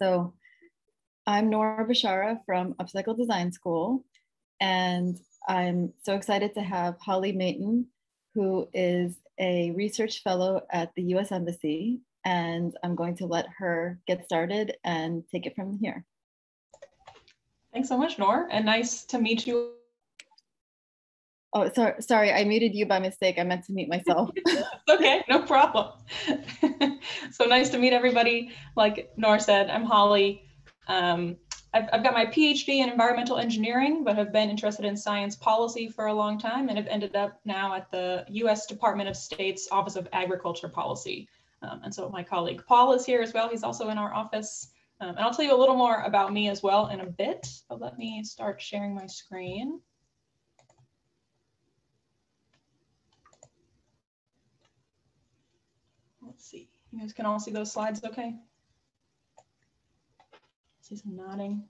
So I'm Nora Bashara from Upcycle Design School, and I'm so excited to have Holly Mayton, who is a research fellow at the US Embassy, and I'm going to let her get started and take it from here. Thanks so much, Nor, and nice to meet you. Oh, sorry, sorry, I muted you by mistake. I meant to mute myself. okay, no problem. so nice to meet everybody. Like Nor said, I'm Holly. Um, I've, I've got my PhD in environmental engineering, but have been interested in science policy for a long time and have ended up now at the US Department of State's Office of Agriculture Policy. Um, and so my colleague Paul is here as well. He's also in our office. Um, and I'll tell you a little more about me as well in a bit, but let me start sharing my screen. Let's see, you guys can all see those slides okay? See some nodding.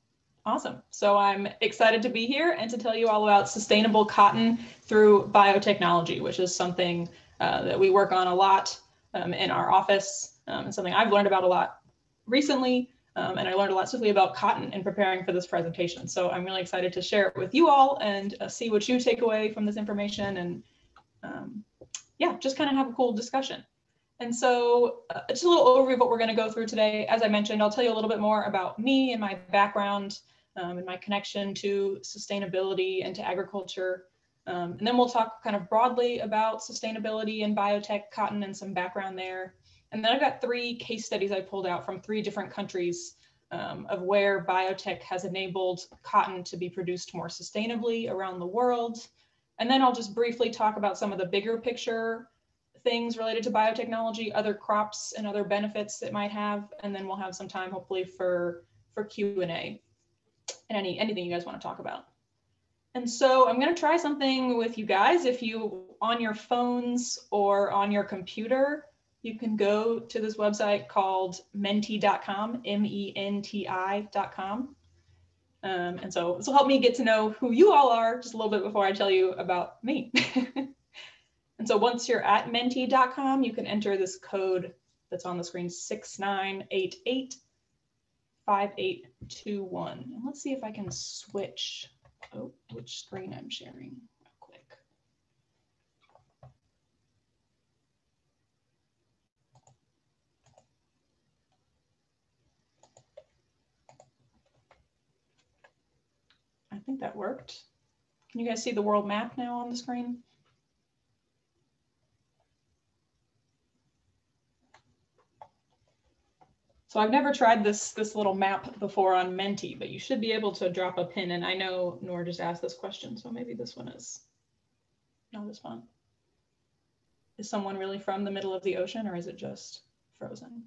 Awesome. So I'm excited to be here and to tell you all about sustainable cotton through biotechnology, which is something uh, that we work on a lot um, in our office um, and something I've learned about a lot recently. Um, and I learned a lot specifically about cotton in preparing for this presentation. So I'm really excited to share it with you all and uh, see what you take away from this information and um, yeah, just kind of have a cool discussion. And so uh, just a little overview of what we're going to go through today. As I mentioned, I'll tell you a little bit more about me and my background um, and my connection to sustainability and to agriculture. Um, and then we'll talk kind of broadly about sustainability and biotech, cotton, and some background there. And then I've got three case studies I pulled out from three different countries um, of where biotech has enabled cotton to be produced more sustainably around the world. And then I'll just briefly talk about some of the bigger picture things related to biotechnology, other crops and other benefits that might have. And then we'll have some time hopefully for, for Q&A and any, anything you guys want to talk about. And so I'm going to try something with you guys. If you on your phones or on your computer, you can go to this website called menti.com, M-E-N-T-I.com. Um, and so this will help me get to know who you all are just a little bit before I tell you about me. and so once you're at menti.com, you can enter this code that's on the screen 6988 5821. And let's see if I can switch, oh, which screen I'm sharing. Real quick. I think that worked. Can you guys see the world map now on the screen? So I've never tried this, this little map before on Menti, but you should be able to drop a pin. And I know Nor just asked this question, so maybe this one is, no, this one. Is someone really from the middle of the ocean or is it just frozen?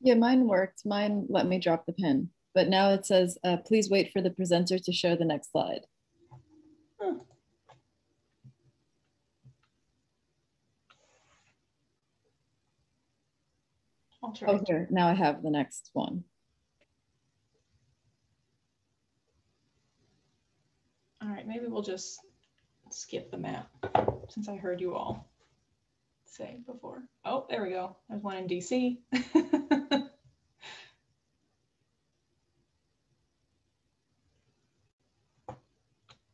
Yeah, mine worked. Mine let me drop the pin, but now it says, uh, please wait for the presenter to show the next slide. Hmm. I'll try. Oh, here, now I have the next one. All right, maybe we'll just skip the map since I heard you all say before. Oh, there we go. There's one in DC.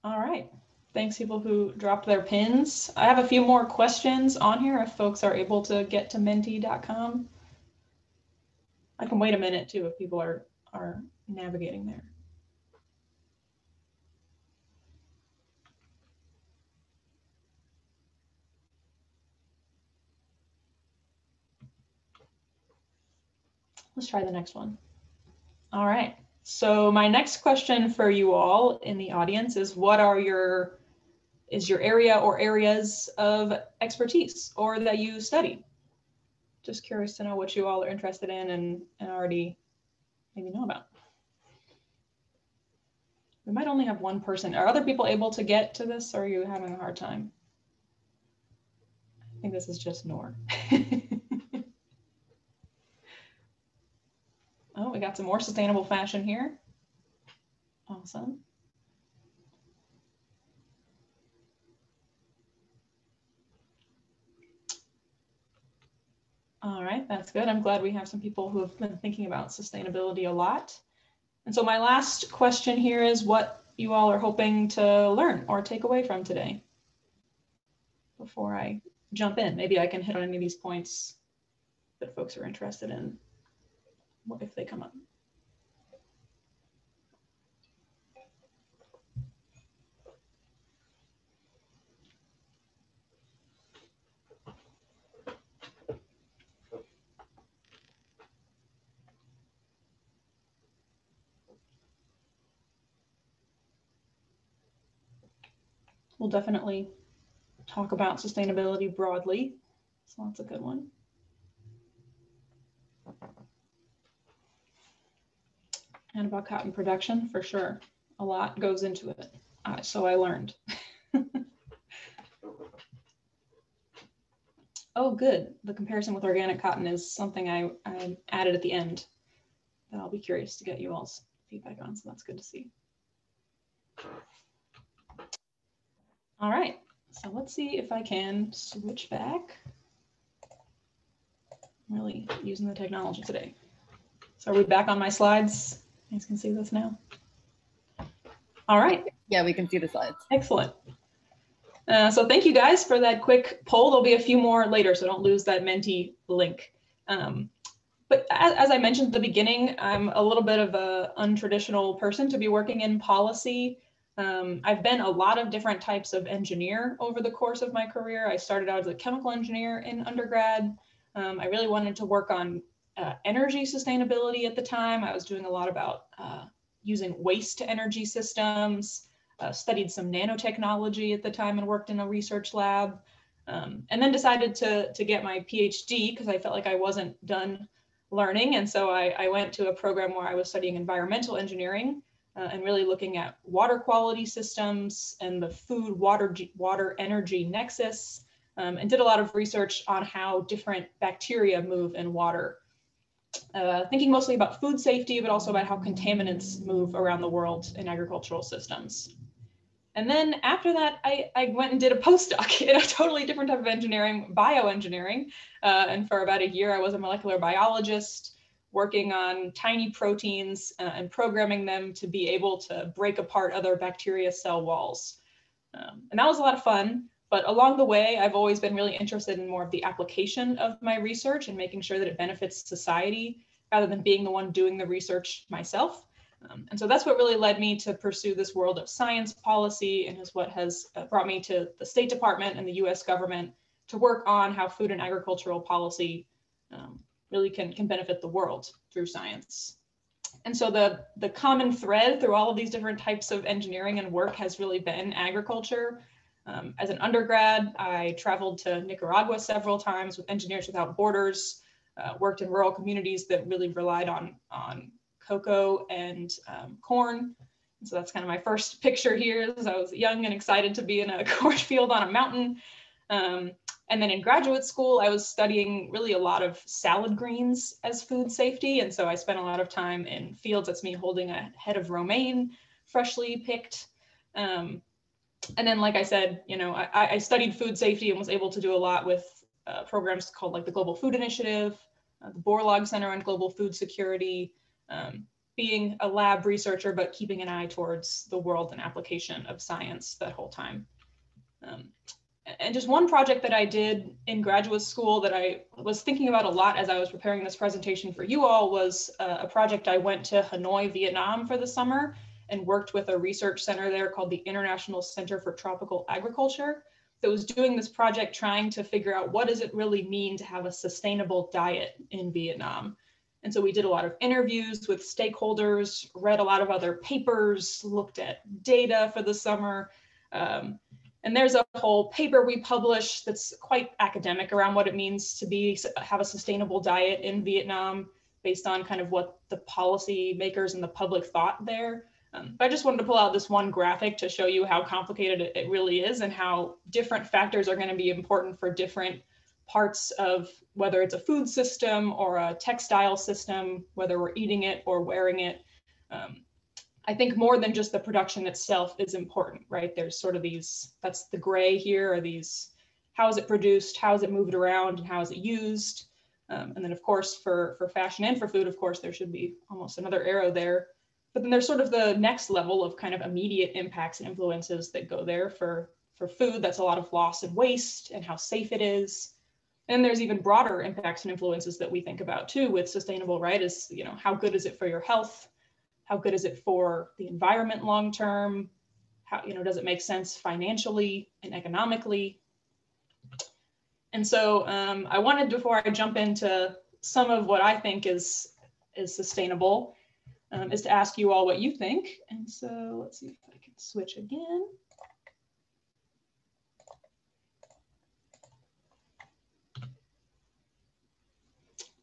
All right. Thanks people who dropped their pins. I have a few more questions on here if folks are able to get to menti.com. I can wait a minute too if people are, are navigating there. Let's try the next one. All right. So my next question for you all in the audience is what are your is your area or areas of expertise or that you study? Just curious to know what you all are interested in and, and already maybe know about. We might only have one person. Are other people able to get to this or are you having a hard time? I think this is just Nor. Oh, we got some more sustainable fashion here. Awesome. Right, that's good. I'm glad we have some people who have been thinking about sustainability a lot. And so my last question here is what you all are hoping to learn or take away from today before I jump in. Maybe I can hit on any of these points that folks are interested in if they come up. We'll definitely talk about sustainability broadly. So that's a good one. And about cotton production, for sure. A lot goes into it. Uh, so I learned. oh, good. The comparison with organic cotton is something I, I added at the end that I'll be curious to get you all's feedback on. So that's good to see. All right, so let's see if I can switch back. I'm really using the technology today. So are we back on my slides? You guys can see this now. All right. Yeah, we can see the slides. Excellent. Uh, so thank you guys for that quick poll. There'll be a few more later, so don't lose that Menti link. Um, but as, as, I mentioned at the beginning, I'm a little bit of an untraditional person to be working in policy. Um, I've been a lot of different types of engineer over the course of my career. I started out as a chemical engineer in undergrad. Um, I really wanted to work on uh, energy sustainability at the time. I was doing a lot about uh, using waste to energy systems, uh, studied some nanotechnology at the time and worked in a research lab. Um, and then decided to, to get my PhD because I felt like I wasn't done learning. And so I, I went to a program where I was studying environmental engineering uh, and really looking at water quality systems and the food water water energy nexus um, and did a lot of research on how different bacteria move in water. Uh, thinking mostly about food safety but also about how contaminants move around the world in agricultural systems. And then after that I, I went and did a postdoc in a totally different type of engineering bioengineering. Uh, and for about a year i was a molecular biologist working on tiny proteins uh, and programming them to be able to break apart other bacteria cell walls. Um, and that was a lot of fun. But along the way, I've always been really interested in more of the application of my research and making sure that it benefits society rather than being the one doing the research myself. Um, and so that's what really led me to pursue this world of science policy and is what has uh, brought me to the State Department and the US government to work on how food and agricultural policy um, really can, can benefit the world through science. And so the, the common thread through all of these different types of engineering and work has really been agriculture. Um, as an undergrad, I traveled to Nicaragua several times with Engineers Without Borders, uh, worked in rural communities that really relied on, on cocoa and um, corn. And so that's kind of my first picture here as I was young and excited to be in a cornfield on a mountain. Um, and then in graduate school, I was studying really a lot of salad greens as food safety. And so I spent a lot of time in fields. That's me holding a head of romaine, freshly picked. Um, and then, like I said, you know, I, I, studied food safety and was able to do a lot with uh, programs called like the Global Food Initiative, uh, the Borlaug Center on Global Food Security, um, being a lab researcher, but keeping an eye towards the world and application of science that whole time. Um, and just one project that I did in graduate school that I was thinking about a lot as I was preparing this presentation for you all was uh, a project I went to Hanoi, Vietnam for the summer and worked with a research center there called the International Center for Tropical Agriculture that was doing this project trying to figure out what does it really mean to have a sustainable diet in Vietnam. And so we did a lot of interviews with stakeholders, read a lot of other papers, looked at data for the summer, um, and there's a whole paper we publish that's quite academic around what it means to be have a sustainable diet in Vietnam based on kind of what the policy makers and the public thought there. Um, but I just wanted to pull out this one graphic to show you how complicated it, it really is and how different factors are going to be important for different parts of whether it's a food system or a textile system, whether we're eating it or wearing it. Um, I think more than just the production itself is important, right? There's sort of these, that's the gray here, are these, how is it produced, how is it moved around, and how is it used? Um, and then of course, for, for fashion and for food, of course, there should be almost another arrow there. But then there's sort of the next level of kind of immediate impacts and influences that go there for, for food. That's a lot of loss and waste and how safe it is. And there's even broader impacts and influences that we think about too with sustainable, right? Is, you know, how good is it for your health? How good is it for the environment long term? How, you know, does it make sense financially and economically? And so um, I wanted, before I jump into some of what I think is, is sustainable, um, is to ask you all what you think. And so let's see if I can switch again.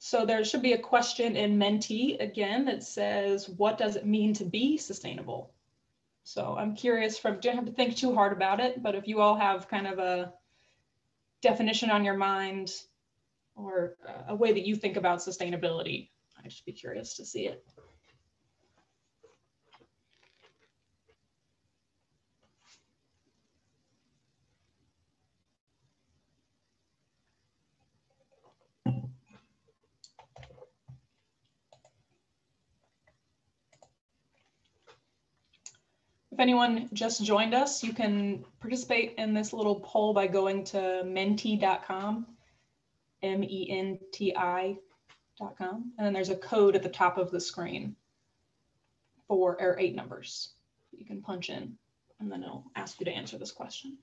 So there should be a question in Menti again that says, what does it mean to be sustainable? So I'm curious from, don't have to think too hard about it, but if you all have kind of a definition on your mind or a way that you think about sustainability, I'd just be curious to see it. If anyone just joined us, you can participate in this little poll by going to menti.com, M-E-N-T-I.com. And then there's a code at the top of the screen for or eight numbers you can punch in, and then it'll ask you to answer this question.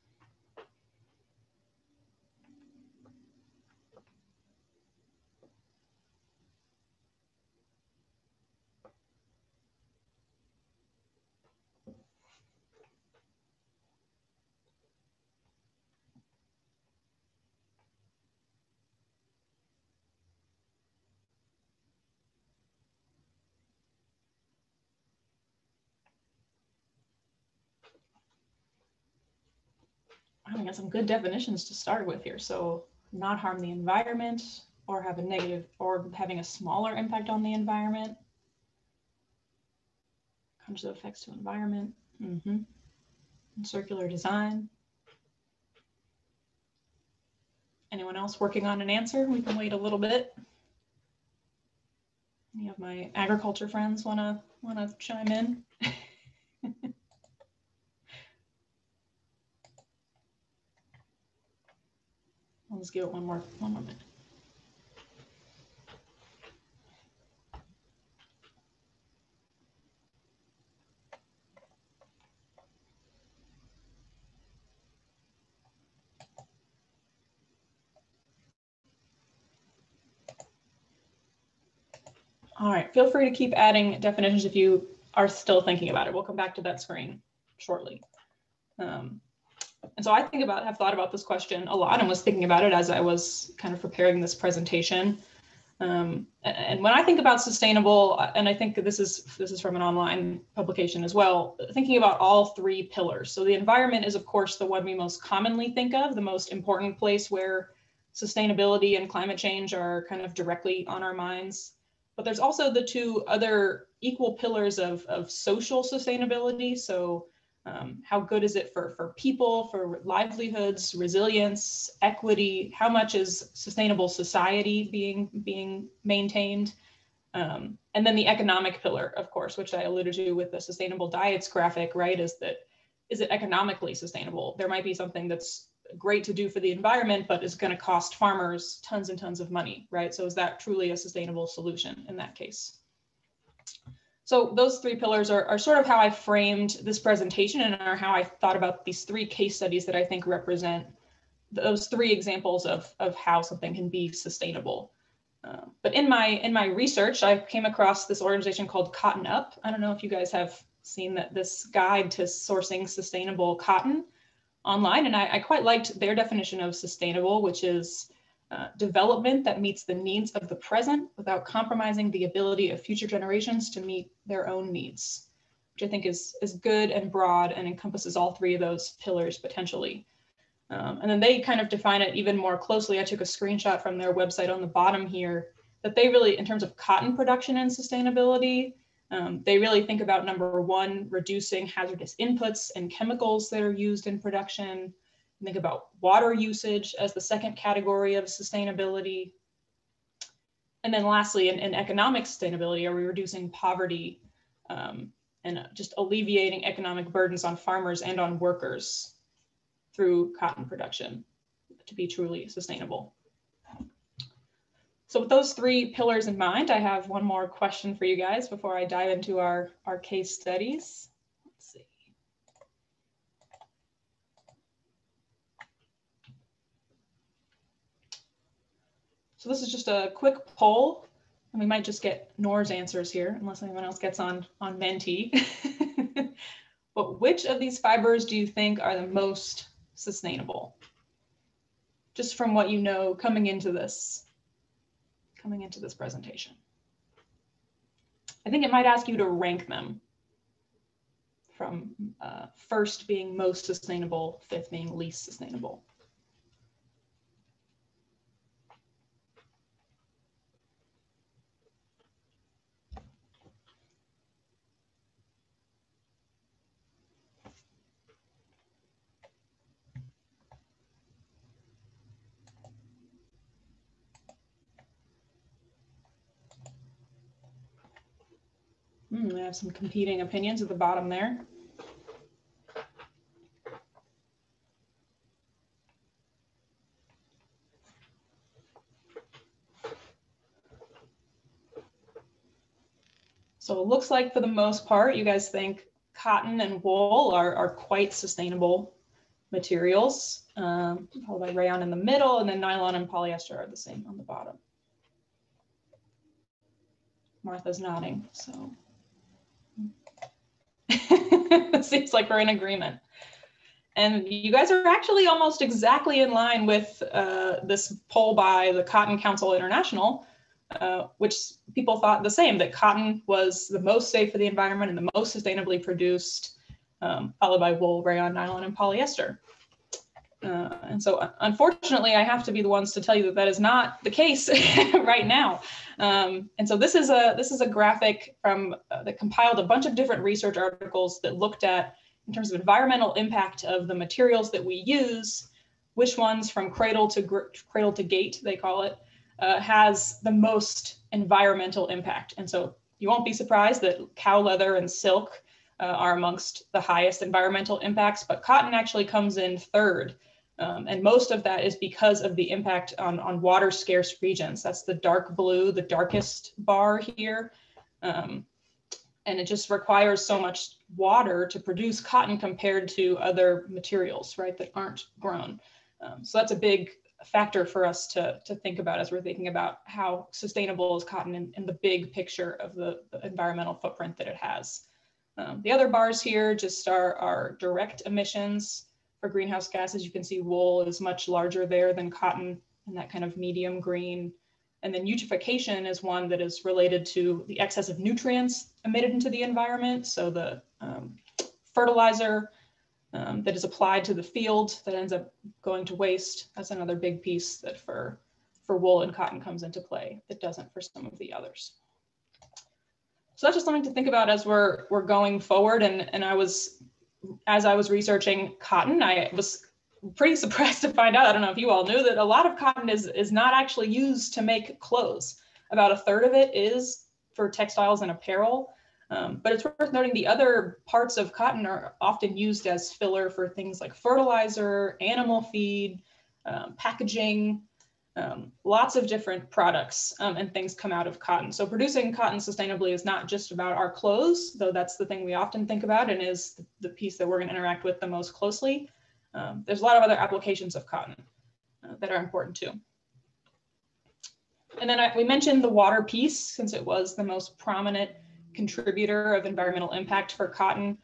I got some good definitions to start with here. So not harm the environment or have a negative or having a smaller impact on the environment. Conscious effects to environment. Mm -hmm. circular design. Anyone else working on an answer? We can wait a little bit. Any of my agriculture friends wanna wanna chime in? Let's give it one more, one more minute. All right, feel free to keep adding definitions if you are still thinking about it. We'll come back to that screen shortly. Um, and so I think about, have thought about this question a lot and was thinking about it as I was kind of preparing this presentation. Um, and when I think about sustainable, and I think this is this is from an online publication as well, thinking about all three pillars. So the environment is, of course, the one we most commonly think of, the most important place where sustainability and climate change are kind of directly on our minds. But there's also the two other equal pillars of, of social sustainability. So um, how good is it for, for people, for livelihoods, resilience, equity? How much is sustainable society being, being maintained? Um, and then the economic pillar, of course, which I alluded to with the sustainable diets graphic, right, is that is it economically sustainable? There might be something that's great to do for the environment, but is going to cost farmers tons and tons of money, right? So is that truly a sustainable solution in that case? So those three pillars are, are sort of how I framed this presentation and are how I thought about these three case studies that I think represent those three examples of, of how something can be sustainable. Uh, but in my in my research, I came across this organization called Cotton Up. I don't know if you guys have seen that this guide to sourcing sustainable cotton online, and I, I quite liked their definition of sustainable, which is uh, development that meets the needs of the present without compromising the ability of future generations to meet their own needs, which I think is, is good and broad and encompasses all three of those pillars potentially. Um, and then they kind of define it even more closely. I took a screenshot from their website on the bottom here that they really, in terms of cotton production and sustainability, um, they really think about number one, reducing hazardous inputs and chemicals that are used in production, Think about water usage as the second category of sustainability. and then lastly, in, in, economic sustainability, are we reducing poverty um, and just alleviating economic burdens on farmers and on workers through cotton production to be truly sustainable? So with those three pillars in mind, I have one more question for you guys before I dive into our, our case studies. So this is just a quick poll, and we might just get Noor's answers here, unless anyone else gets on, on Menti. but which of these fibers do you think are the most sustainable? Just from what you know coming into this coming into this presentation. I think it might ask you to rank them from uh, first being most sustainable, fifth being least sustainable. Hmm, we have some competing opinions at the bottom there. So it looks like for the most part, you guys think cotton and wool are, are quite sustainable materials, um, followed by rayon in the middle, and then nylon and polyester are the same on the bottom. Martha's nodding, so It seems like we're in agreement. And you guys are actually almost exactly in line with uh, this poll by the Cotton Council International, uh, which people thought the same that cotton was the most safe for the environment and the most sustainably produced, um, followed by wool, rayon, nylon, and polyester. Uh, and so, uh, unfortunately, I have to be the ones to tell you that that is not the case right now. Um, and so, this is a this is a graphic from uh, that compiled a bunch of different research articles that looked at, in terms of environmental impact of the materials that we use, which ones from cradle to cradle to gate they call it, uh, has the most environmental impact. And so, you won't be surprised that cow leather and silk uh, are amongst the highest environmental impacts, but cotton actually comes in third. Um, and most of that is because of the impact on, on water scarce regions. That's the dark blue, the darkest bar here. Um, and it just requires so much water to produce cotton compared to other materials, right, that aren't grown. Um, so that's a big factor for us to, to think about as we're thinking about how sustainable is cotton in, in the big picture of the, the environmental footprint that it has. Um, the other bars here just are, are direct emissions for greenhouse gases. You can see wool is much larger there than cotton in that kind of medium green. And then eutrophication is one that is related to the excess of nutrients emitted into the environment. So the um, fertilizer um, that is applied to the field that ends up going to waste, that's another big piece that for, for wool and cotton comes into play that doesn't for some of the others. So that's just something to think about as we're we're going forward. And and I was as I was researching cotton, I was pretty surprised to find out. I don't know if you all knew that a lot of cotton is is not actually used to make clothes. About a third of it is for textiles and apparel. Um, but it's worth noting the other parts of cotton are often used as filler for things like fertilizer, animal feed, um, packaging, um, lots of different products um, and things come out of cotton. So producing cotton sustainably is not just about our clothes, though that's the thing we often think about and is the piece that we're going to interact with the most closely. Um, there's a lot of other applications of cotton uh, that are important too. And then I, we mentioned the water piece since it was the most prominent contributor of environmental impact for cotton.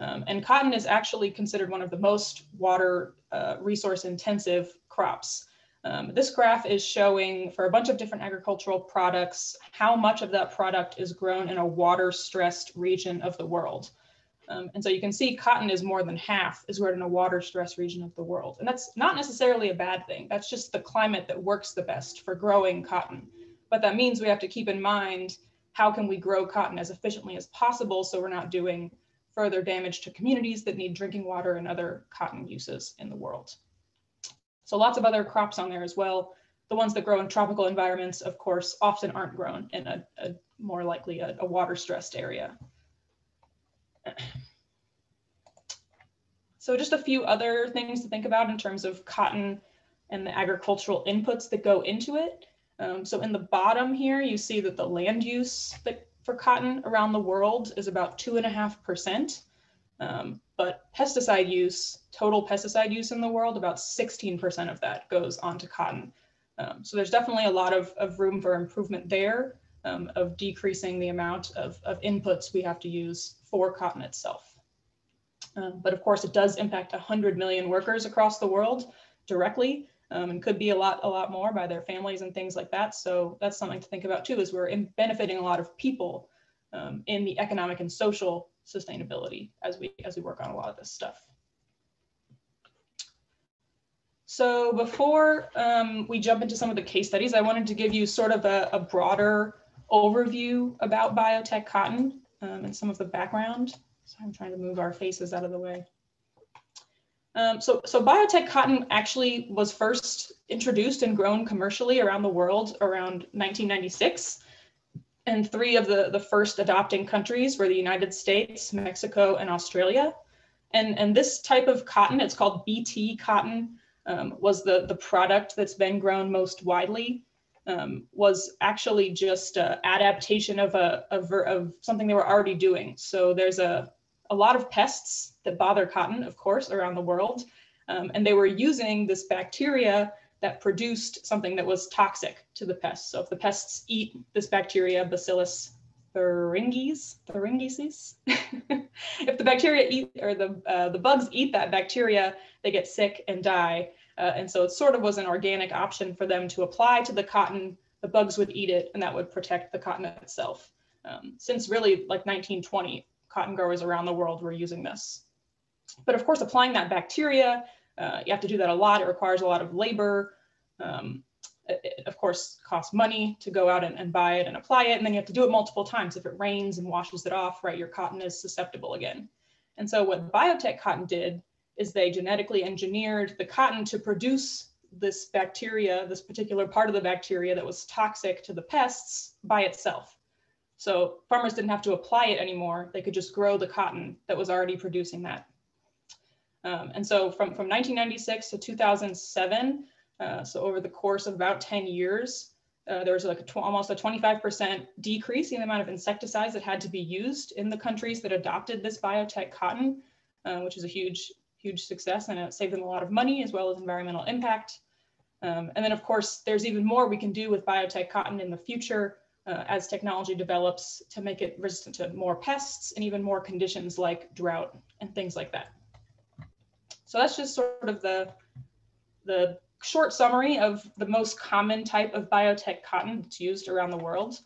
Um, and cotton is actually considered one of the most water uh, resource intensive crops. Um, this graph is showing for a bunch of different agricultural products, how much of that product is grown in a water stressed region of the world. Um, and so you can see cotton is more than half is grown in a water stressed region of the world. And that's not necessarily a bad thing. That's just the climate that works the best for growing cotton. But that means we have to keep in mind how can we grow cotton as efficiently as possible so we're not doing further damage to communities that need drinking water and other cotton uses in the world. So lots of other crops on there as well. the ones that grow in tropical environments, of course, often aren't grown in a, a more likely a, a water stressed area. So just a few other things to think about in terms of cotton and the agricultural inputs that go into it. Um, so in the bottom here, you see that the land use that, for cotton around the world is about two and a half percent. Um, but pesticide use, total pesticide use in the world, about 16% of that goes onto cotton. Um, so there's definitely a lot of, of room for improvement there um, of decreasing the amount of, of inputs we have to use for cotton itself. Um, but of course, it does impact 100 million workers across the world directly um, and could be a lot, a lot more by their families and things like that. So that's something to think about too, is we're benefiting a lot of people um, in the economic and social sustainability as we, as we work on a lot of this stuff. So before um, we jump into some of the case studies, I wanted to give you sort of a, a broader overview about biotech cotton um, and some of the background. So I'm trying to move our faces out of the way. Um, so, so biotech cotton actually was first introduced and grown commercially around the world around 1996. And three of the, the first adopting countries were the United States, Mexico, and Australia. And, and this type of cotton, it's called BT cotton, um, was the, the product that's been grown most widely um, was actually just an adaptation of a of, of something they were already doing. So there's a a lot of pests that bother cotton, of course, around the world, um, and they were using this bacteria that produced something that was toxic to the pests. So if the pests eat this bacteria, Bacillus thuringiensis, thuringiensis, if the bacteria eat or the uh, the bugs eat that bacteria, they get sick and die. Uh, and so it sort of was an organic option for them to apply to the cotton. The bugs would eat it and that would protect the cotton itself. Um, since really like 1920, cotton growers around the world were using this. But of course, applying that bacteria, uh, you have to do that a lot. It requires a lot of labor. Um, it, of course, costs money to go out and, and buy it and apply it. And then you have to do it multiple times. If it rains and washes it off, right, your cotton is susceptible again. And so what biotech cotton did is they genetically engineered the cotton to produce this bacteria, this particular part of the bacteria that was toxic to the pests by itself. So farmers didn't have to apply it anymore. They could just grow the cotton that was already producing that. Um, and so from, from 1996 to 2007, uh, so over the course of about 10 years, uh, there was like a almost a 25% decrease in the amount of insecticides that had to be used in the countries that adopted this biotech cotton, uh, which is a huge huge success and it saved them a lot of money as well as environmental impact. Um, and then of course, there's even more we can do with biotech cotton in the future uh, as technology develops to make it resistant to more pests and even more conditions like drought and things like that. So that's just sort of the, the short summary of the most common type of biotech cotton that's used around the world.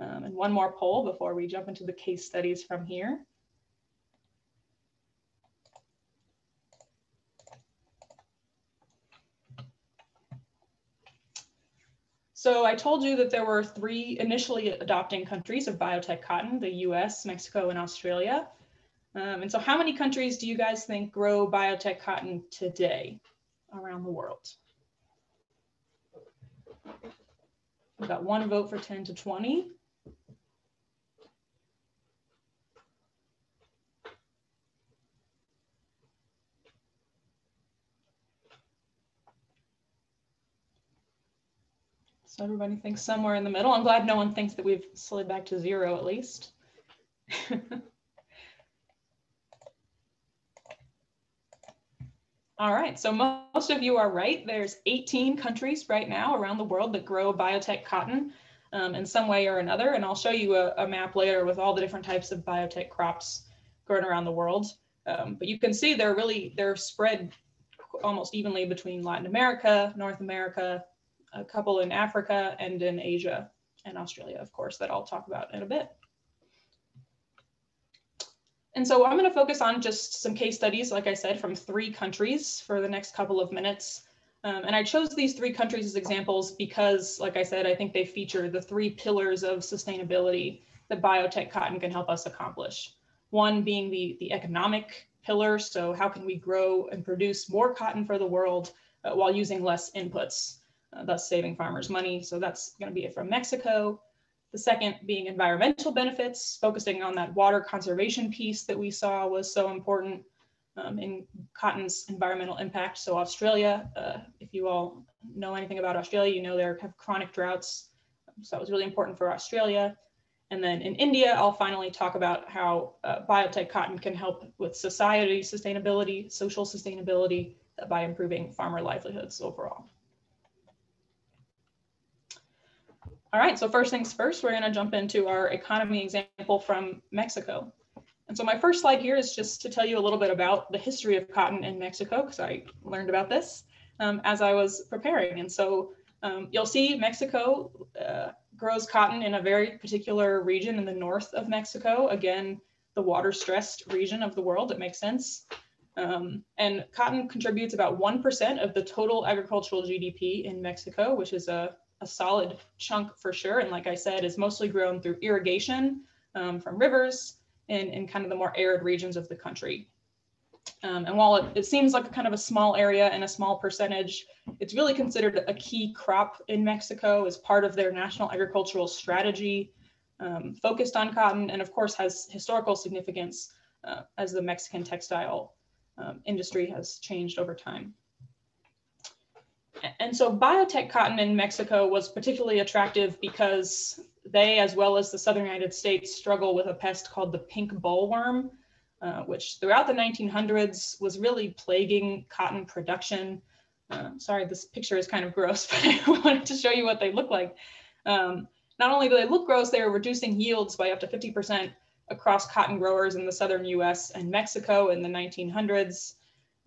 Um, and one more poll before we jump into the case studies from here. So I told you that there were three initially adopting countries of biotech cotton, the US, Mexico, and Australia. Um, and so how many countries do you guys think grow biotech cotton today around the world? We've got one vote for 10 to 20. So everybody thinks somewhere in the middle. I'm glad no one thinks that we've slid back to zero at least. All right, so most of you are right. There's 18 countries right now around the world that grow biotech cotton um, in some way or another. And I'll show you a, a, map later with all the different types of biotech crops grown around the world. Um, but you can see they're really, they're spread almost evenly between Latin America, North America, a couple in Africa and in Asia and Australia, of course, that I'll talk about in a bit. And so I'm going to focus on just some case studies, like I said, from three countries for the next couple of minutes. Um, and I chose these three countries as examples because, like I said, I think they feature the three pillars of sustainability that biotech cotton can help us accomplish. One being the, the economic pillar. So how can we grow and produce more cotton for the world uh, while using less inputs? uh, thus saving farmers money. So that's going to be it from Mexico. The second being environmental benefits, focusing on that water conservation piece that we saw was so important um, in cotton's environmental impact. So Australia, uh, if you all know anything about Australia, you know they have chronic droughts. So that was really important for Australia. And then in India, I'll finally talk about how uh, biotech cotton can help with society sustainability, social sustainability uh, by improving farmer livelihoods overall. All right, so first things first, we're gonna jump into our economy example from Mexico. And so my first slide here is just to tell you a little bit about the history of cotton in Mexico, because I learned about this um, as I was preparing. And so um, you'll see Mexico uh, grows cotton in a very particular region in the north of Mexico. Again, the water stressed region of the world, it makes sense. Um, and cotton contributes about 1% of the total agricultural GDP in Mexico, which is a a solid chunk for sure. And like I said, is mostly grown through irrigation um, from rivers in, in kind of the more arid regions of the country. Um, and while it, it, seems like a kind of a small area and a small percentage, it's really considered a key crop in Mexico as part of their national agricultural strategy, um, focused on cotton, and of course has historical significance uh, as the Mexican textile um, industry has changed over time and so biotech cotton in Mexico was particularly attractive because they, as well as the southern United States, struggle with a pest called the pink bollworm, uh, which throughout the 1900s was really plaguing cotton production. Uh, sorry, this picture is kind of gross, but I wanted to show you what they look like. Um, not only do they look gross, they are reducing yields by up to 50% across cotton growers in the southern US and Mexico in the 1900s.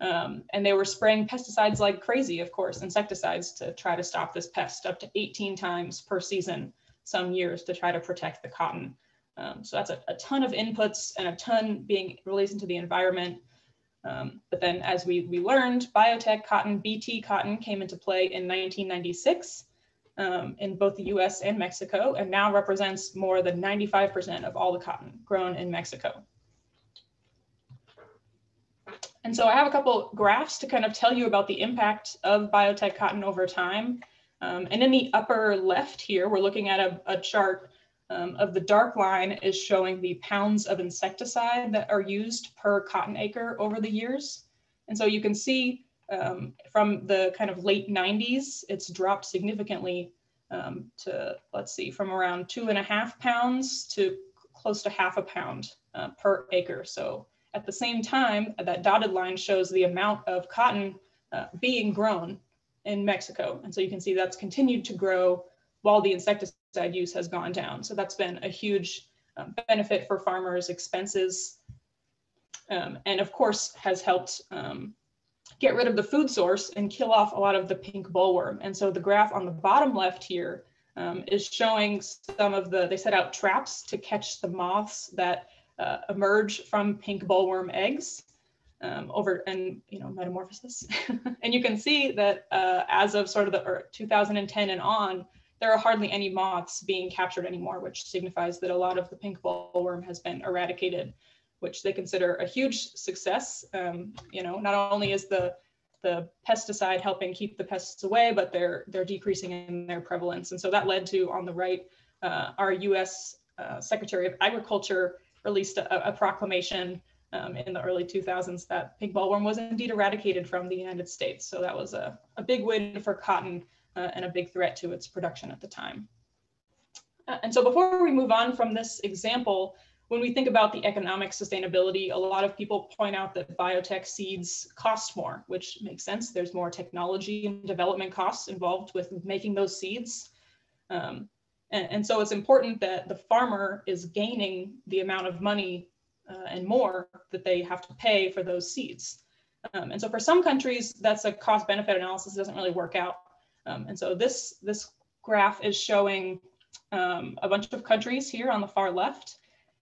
Um, and they were spraying pesticides like crazy, of course, insecticides to try to stop this pest up to 18 times per season, some years to try to protect the cotton. Um, so that's a, a, ton of inputs and a ton being released into the environment. Um, but then as we, we learned, biotech cotton, BT cotton came into play in 1996 um, in both the US and Mexico, and now represents more than 95% of all the cotton grown in Mexico. And so I have a couple graphs to kind of tell you about the impact of biotech cotton over time. Um, and in the upper left here, we're looking at a, a chart um, of the dark line is showing the pounds of insecticide that are used per cotton acre over the years. And so you can see um, from the kind of late 90s, it's dropped significantly um, to, let's see, from around two and a half pounds to close to half a pound uh, per acre. So at the same time, that dotted line shows the amount of cotton uh, being grown in Mexico. And so you can see that's continued to grow while the insecticide use has gone down. So that's been a huge um, benefit for farmers' expenses. Um, and of course has helped um, get rid of the food source and kill off a lot of the pink bollworm. And so the graph on the bottom left here um, is showing some of the, they set out traps to catch the moths that uh, emerge from pink bollworm eggs um, over and you know metamorphosis. and you can see that uh, as of sort of the 2010 and on, there are hardly any moths being captured anymore, which signifies that a lot of the pink bollworm has been eradicated, which they consider a huge success. Um, you know, not only is the the pesticide helping keep the pests away, but they're they're decreasing in their prevalence. And so that led to on the right, uh, our U.S. Uh, Secretary of Agriculture released a, a proclamation um, in the early 2000s that pink bollworm was indeed eradicated from the United States. So that was a, a big win for cotton uh, and a big threat to its production at the time. Uh, and so before we move on from this example, when we think about the economic sustainability, a lot of people point out that biotech seeds cost more, which makes sense. There's more technology and development costs involved with making those seeds. Um, and, and so it's important that the farmer is gaining the amount of money uh, and more that they have to pay for those seeds. Um, and so for some countries, that's a cost benefit analysis doesn't really work out. Um, and so this, this graph is showing um, a bunch of countries here on the far left.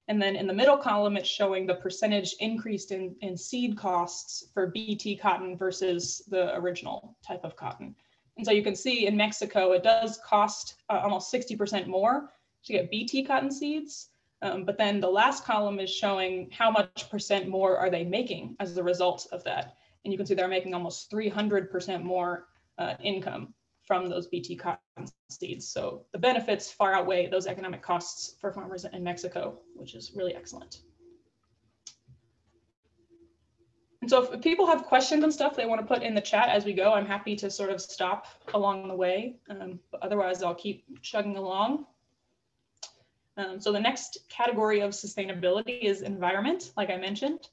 And then in the middle column, it's showing the percentage increased in, in seed costs for BT cotton versus the original type of cotton. And so you can see in Mexico, it does cost uh, almost 60% more to get BT cotton seeds. Um, but then the last column is showing how much percent more are they making as a result of that. And you can see they're making almost 300% more uh, income from those BT cotton seeds. So the benefits far outweigh those economic costs for farmers in Mexico, which is really excellent. And so if people have questions and stuff they want to put in the chat as we go, I'm happy to sort of stop along the way. Um, but otherwise, I'll keep chugging along. Um, so the next category of sustainability is environment, like I mentioned.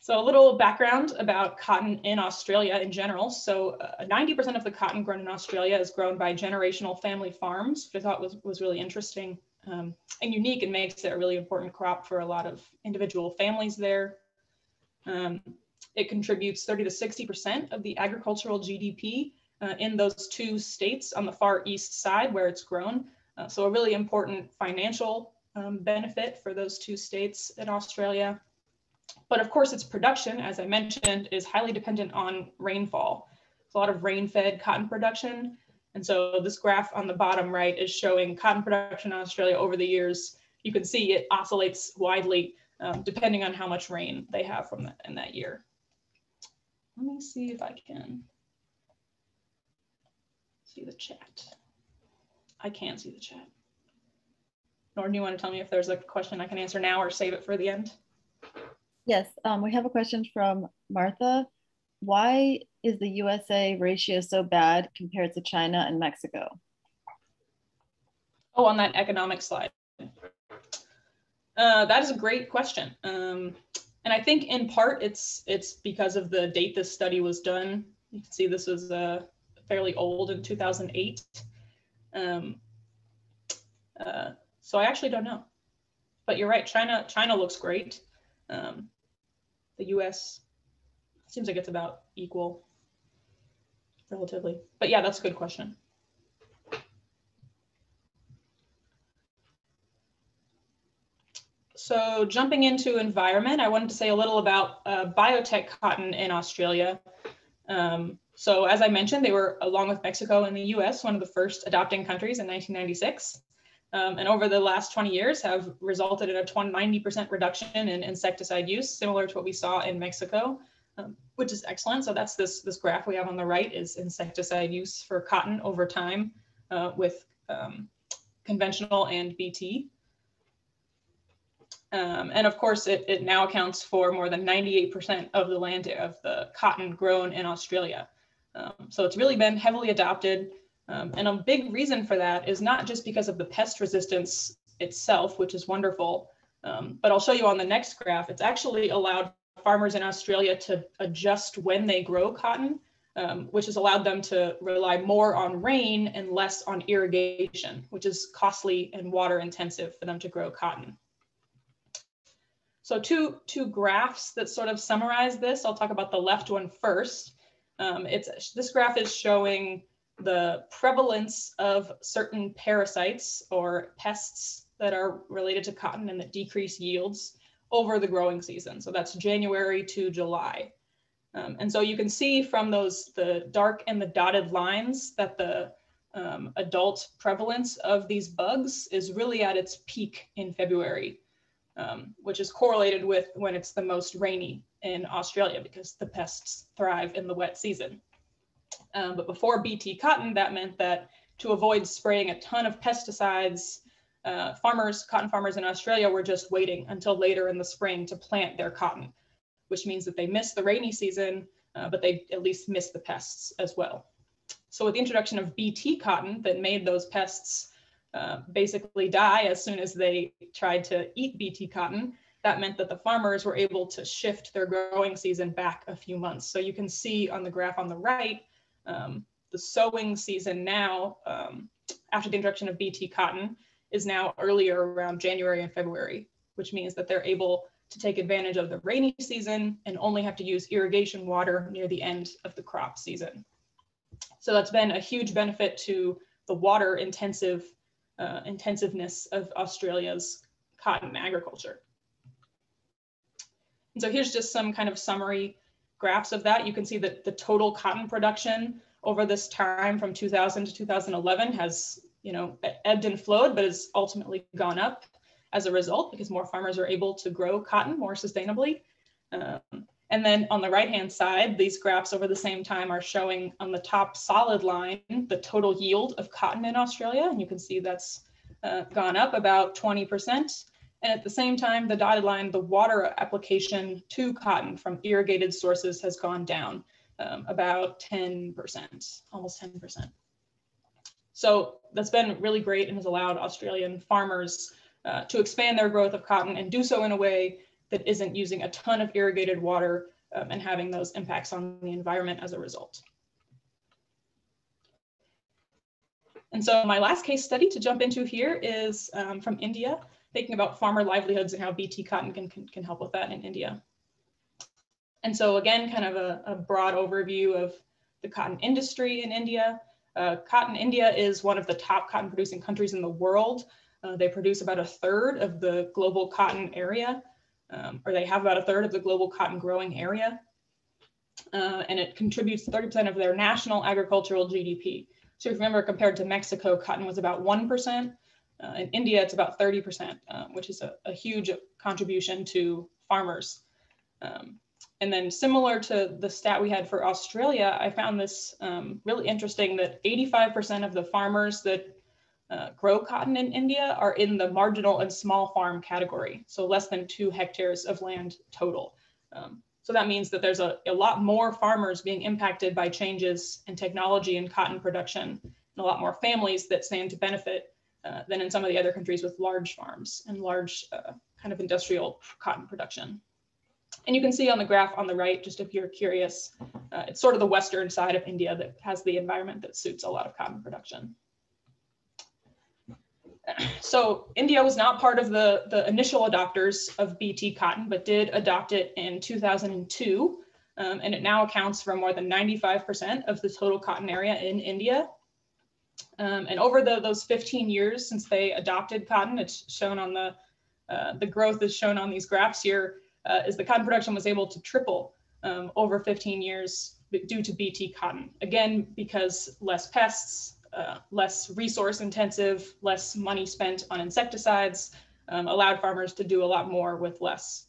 So a little background about cotton in Australia in general. So 90% uh, of the cotton grown in Australia is grown by generational family farms, which I thought was, was really interesting um, and unique and makes it a really important crop for a lot of individual families there. Um, it contributes 30 to 60% of the agricultural GDP uh, in those two states on the far east side where it's grown. Uh, so a really important financial um, benefit for those two states in Australia. But of course, its production, as I mentioned, is highly dependent on rainfall. It's a lot of rain-fed cotton production. And so this graph on the bottom right is showing cotton production in Australia over the years. You can see it oscillates widely um, depending on how much rain they have from that in that year. Let me see if I can see the chat. I can't see the chat. Noor do you want to tell me if there's a question I can answer now or save it for the end? Yes, um, we have a question from Martha. Why is the USA ratio so bad compared to China and Mexico? Oh, on that economic slide. Uh, that is a great question. Um, and I think in part it's it's because of the date this study was done. You can see this was uh, fairly old in 2008. Um, uh, so I actually don't know. But you're right, China China looks great. Um, the US seems like it's about equal relatively. But yeah, that's a good question. So jumping into environment, I wanted to say a little about uh, biotech cotton in Australia. Um, so as I mentioned, they were, along with Mexico and the US, one of the first adopting countries in 1996. Um, and over the last 20 years have resulted in a 90% reduction in insecticide use, similar to what we saw in Mexico, um, which is excellent. So that's this, this graph we have on the right is insecticide use for cotton over time uh, with um, conventional and BT. Um, and of course, it, it now accounts for more than 98% of the land of the cotton grown in Australia. Um, so it's really been heavily adopted. Um, and a big reason for that is not just because of the pest resistance itself, which is wonderful, um, but I'll show you on the next graph, it's actually allowed farmers in Australia to adjust when they grow cotton, um, which has allowed them to rely more on rain and less on irrigation, which is costly and water intensive for them to grow cotton. So two, two graphs that sort of summarize this. I'll talk about the left one first. Um, it's, this graph is showing the prevalence of certain parasites or pests that are related to cotton and that decrease yields over the growing season. So that's January to July. Um, and so you can see from those, the dark and the dotted lines that the um, adult prevalence of these bugs is really at its peak in February um, which is correlated with when it's the most rainy in Australia because the pests thrive in the wet season. Um, but before BT cotton, that meant that to avoid spraying a ton of pesticides, uh, farmers, cotton farmers in Australia were just waiting until later in the spring to plant their cotton, which means that they missed the rainy season, uh, but they at least missed the pests as well. So with the introduction of BT cotton that made those pests uh, basically die as soon as they tried to eat BT cotton. That meant that the farmers were able to shift their growing season back a few months. So you can see on the graph on the right, um, the sowing season now, um, after the introduction of BT cotton, is now earlier around January and February, which means that they're able to take advantage of the rainy season and only have to use irrigation water near the end of the crop season. So that's been a huge benefit to the water intensive uh, intensiveness of Australia's cotton agriculture. And so here's just some kind of summary graphs of that. You can see that the total cotton production over this time from 2000 to 2011 has, you know, ebbed and flowed, but has ultimately gone up as a result because more farmers are able to grow cotton more sustainably. Um, And then on the right-hand side, these graphs over the same time are showing on the top solid line, the total yield of cotton in Australia. And you can see that's uh, gone up about 20%. And at the same time, the dotted line, the water application to cotton from irrigated sources has gone down um, about 10%, almost 10%. So that's been really great and has allowed Australian farmers uh, to expand their growth of cotton and do so in a way that isn't using a ton of irrigated water um, and having those impacts on the environment as a result. And so my last case study to jump into here is um, from India, thinking about farmer livelihoods and how BT cotton can, can, can help with that in India. And so again, kind of a, a broad overview of the cotton industry in India. Uh, cotton India is one of the top cotton producing countries in the world. Uh, they produce about a third of the global cotton area, um, or they have about a third of the global cotton growing area. Uh, and it contributes 30% of their national agricultural GDP. So if you remember, compared to Mexico, cotton was about 1%. Uh, in India, it's about 30%, uh, which is a, a, huge contribution to farmers. Um, and then similar to the stat we had for Australia, I found this um, really interesting that 85% of the farmers that uh, grow cotton in India are in the marginal and small farm category, so less than two hectares of land total. Um, so that means that there's a, a lot more farmers being impacted by changes in technology and cotton production, and a lot more families that stand to benefit uh, than in some of the other countries with large farms and large uh, kind of industrial cotton production. And you can see on the graph on the right, just if you're curious, uh, it's sort of the western side of India that has the environment that suits a lot of cotton production. So India was not part of the, the initial adopters of BT cotton, but did adopt it in 2002. Um, and it now accounts for more than 95% of the total cotton area in India. Um, and over the, those 15 years since they adopted cotton, it's shown on the, uh, the growth is shown on these graphs here, uh, is the cotton production was able to triple um, over 15 years due to BT cotton. Again, because less pests, uh, less resource intensive, less money spent on insecticides, um, allowed farmers to do a lot more with less.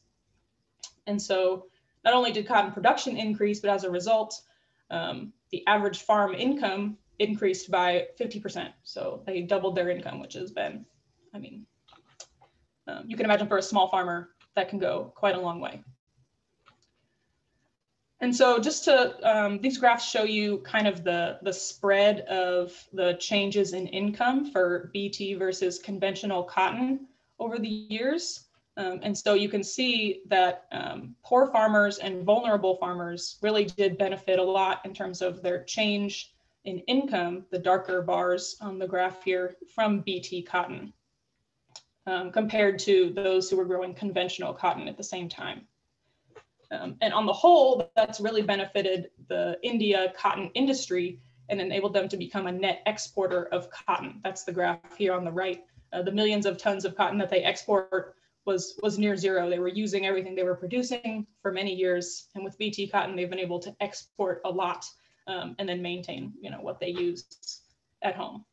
And so not only did cotton production increase, but as a result, um, the average farm income increased by 50%. So they doubled their income, which has been, I mean, um, you can imagine for a small farmer, that can go quite a long way. And so just to, um, these graphs show you kind of the, the spread of the changes in income for BT versus conventional cotton over the years. Um, and so you can see that um, poor farmers and vulnerable farmers really did benefit a lot in terms of their change in income, the darker bars on the graph here, from BT cotton um, compared to those who were growing conventional cotton at the same time. Um, and on the whole, that's really benefited the India cotton industry and enabled them to become a net exporter of cotton. That's the graph here on the right. Uh, the millions of tons of cotton that they export was, was near zero. They were using everything they were producing for many years. And with BT cotton, they've been able to export a lot um, and then maintain you know, what they use at home.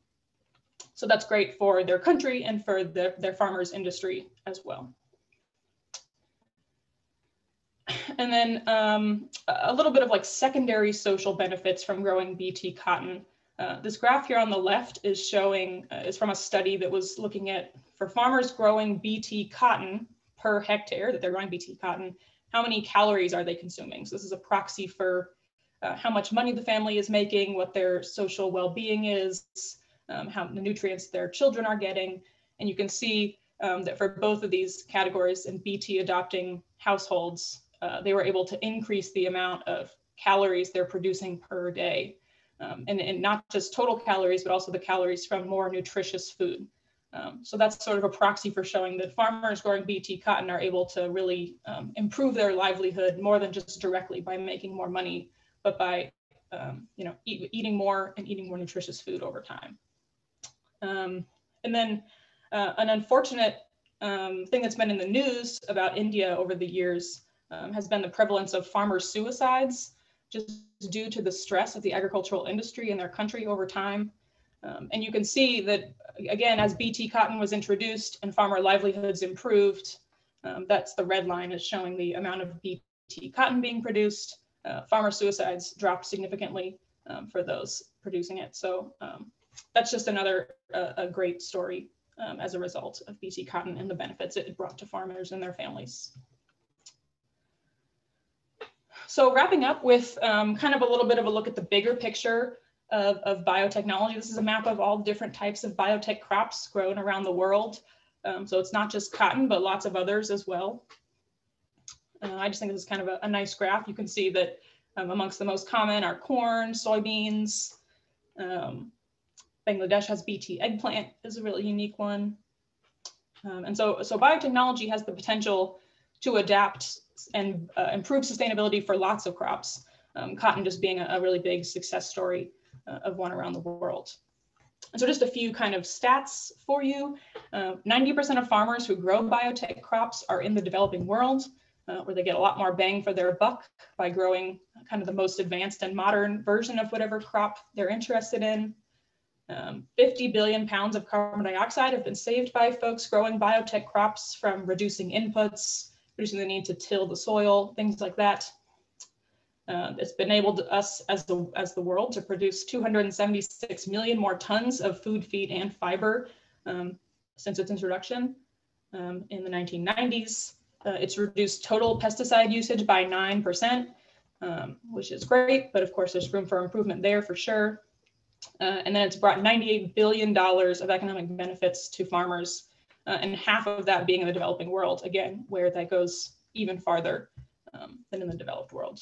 So that's great for their country and for the, their farmers industry as well. And then um, a little bit of like secondary social benefits from growing BT cotton. Uh, this graph here on the left is showing, uh, is from a study that was looking at for farmers growing BT cotton per hectare, that they're growing BT cotton, how many calories are they consuming? So this is a proxy for uh, how much money the family is making, what their social well-being is, um, how the nutrients their children are getting. And you can see um, that for both of these categories in BT adopting households, uh, they were able to increase the amount of calories they're producing per day. Um, and, and not just total calories, but also the calories from more nutritious food. Um, so that's sort of a proxy for showing that farmers growing BT cotton are able to really um, improve their livelihood more than just directly by making more money, but by um, you know eat, eating more and eating more nutritious food over time. Um, and then uh, an unfortunate um, thing that's been in the news about India over the years um, has been the prevalence of farmer suicides, just due to the stress of the agricultural industry in their country over time. Um, and you can see that, again, as BT cotton was introduced and farmer livelihoods improved, um, that's the red line is showing the amount of BT cotton being produced, uh, farmer suicides dropped significantly um, for those producing it. So um, that's just another uh, a great story um, as a result of BT cotton and the benefits it brought to farmers and their families. So wrapping up with um, kind of a little bit of a look at the bigger picture of, of biotechnology. This is a map of all different types of biotech crops grown around the world. Um, so it's not just cotton, but lots of others as well. Uh, I just think this is kind of a, a nice graph. You can see that um, amongst the most common are corn, soybeans. Um, Bangladesh has BT eggplant is a really unique one. Um, and so, so biotechnology has the potential to adapt and uh, improve sustainability for lots of crops. Um, cotton just being a, a, really big success story uh, of one around the world. And so just a few kind of stats for you. 90% uh, of farmers who grow biotech crops are in the developing world, uh, where they get a lot more bang for their buck by growing kind of the most advanced and modern version of whatever crop they're interested in. Um, 50 billion pounds of carbon dioxide have been saved by folks growing biotech crops from reducing inputs, reducing the need to till the soil, things like that. Uh, it's enabled us as the, as the world to produce 276 million more tons of food, feed, and fiber um, since its introduction um, in the 1990s. Uh, it's reduced total pesticide usage by 9%, um, which is great, but of course there's room for improvement there for sure. Uh, and then it's brought $98 billion of economic benefits to farmers, uh, and half of that being in the developing world, again, where that goes even farther um, than in the developed world.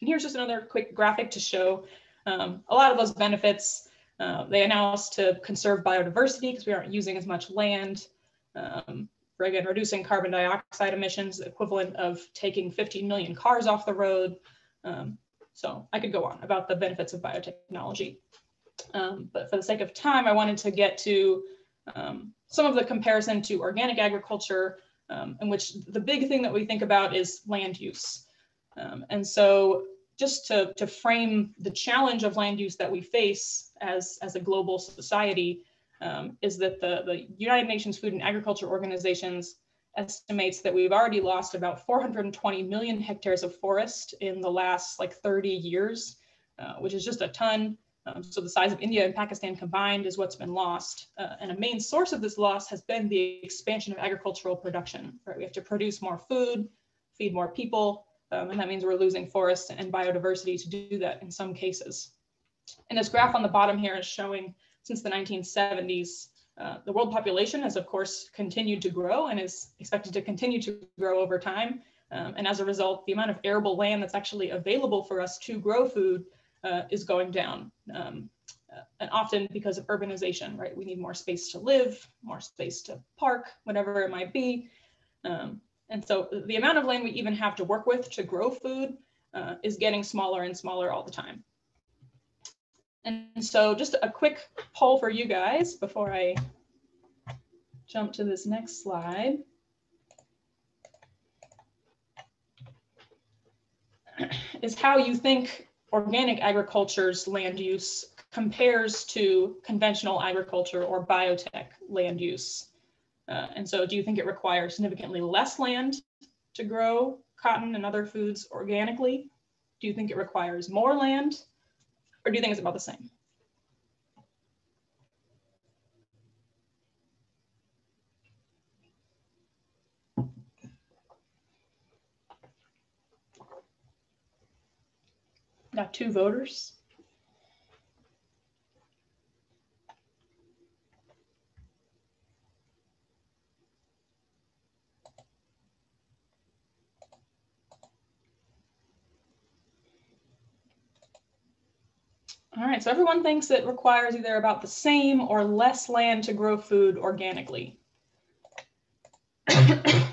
And here's just another quick graphic to show um, a lot of those benefits. Uh, they allow us to conserve biodiversity because we aren't using as much land. Um, again, reducing carbon dioxide emissions, equivalent of taking 15 million cars off the road. Um, so I could go on about the benefits of biotechnology. Um, but for the sake of time, I wanted to get to um, some of the comparison to organic agriculture, um, in which the big thing that we think about is land use. Um, and so just to, to frame the challenge of land use that we face as, as a global society um, is that the, the United Nations Food and Agriculture Organizations estimates that we've already lost about 420 million hectares of forest in the last like 30 years, uh, which is just a ton. Um, so the size of India and Pakistan combined is what's been lost. Uh, and a main source of this loss has been the expansion of agricultural production, right? We have to produce more food, feed more people, um, and that means we're losing forests and biodiversity to do that in some cases. And this graph on the bottom here is showing since the 1970s, uh, the world population has of course continued to grow and is expected to continue to grow over time. Um, and as a result, the amount of arable land that's actually available for us to grow food uh, is going down. Um, uh, and often because of urbanization, right? We need more space to live, more space to park, whatever it might be. Um, and so the amount of land we even have to work with to grow food uh, is getting smaller and smaller all the time. And so just a quick poll for you guys before I jump to this next slide. is how you think organic agriculture's land use compares to conventional agriculture or biotech land use. Uh, and so do you think it requires significantly less land to grow cotton and other foods organically? Do you think it requires more land? Or do you think it's about the same? Got two voters. All right, so everyone thinks it requires either about the same or less land to grow food organically.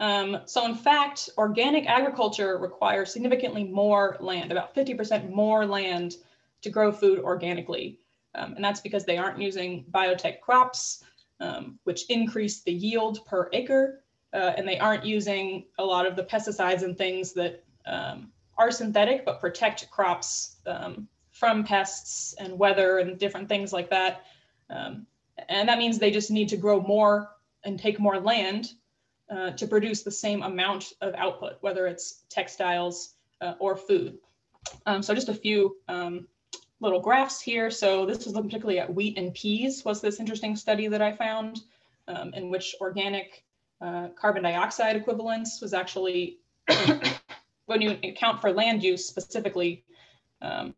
um, so in fact, organic agriculture requires significantly more land, about 50% more land to grow food organically. Um, and that's because they aren't using biotech crops, um, which increase the yield per acre. Uh, and they aren't using a lot of the pesticides and things that um, are synthetic but protect crops um, from pests and weather and different things like that. Um, and that means they just need to grow more and take more land uh, to produce the same amount of output, whether it's textiles uh, or food. Um, so just a few um, little graphs here. So this was looking particularly at wheat and peas was this interesting study that I found um, in which organic uh, carbon dioxide equivalence was actually, when you account for land use specifically, um,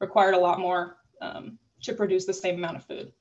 required a lot more um, to produce the same amount of food.